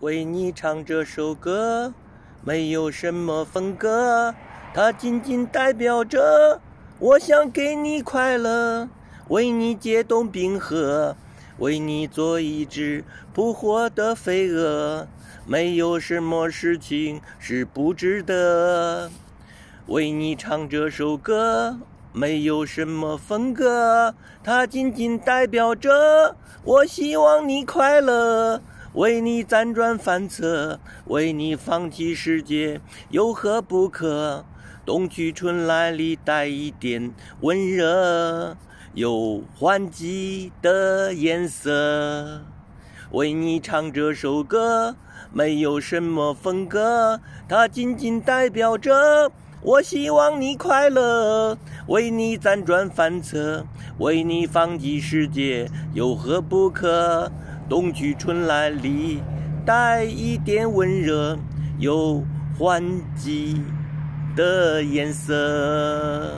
为你唱这首歌，没有什么风格，它仅仅代表着我想给你快乐，为你解冻冰河，为你做一只扑火的飞蛾，没有什么事情是不值得。为你唱这首歌，没有什么风格，它仅仅代表着我希望你快乐。为你辗转反侧，为你放弃世界，有何不可？冬去春来里带一点温热，有换季的颜色。为你唱这首歌，没有什么风格，它仅仅代表着我希望你快乐。为你辗转反侧，为你放弃世界，有何不可？冬去春来里带一点温热，有换季的颜色。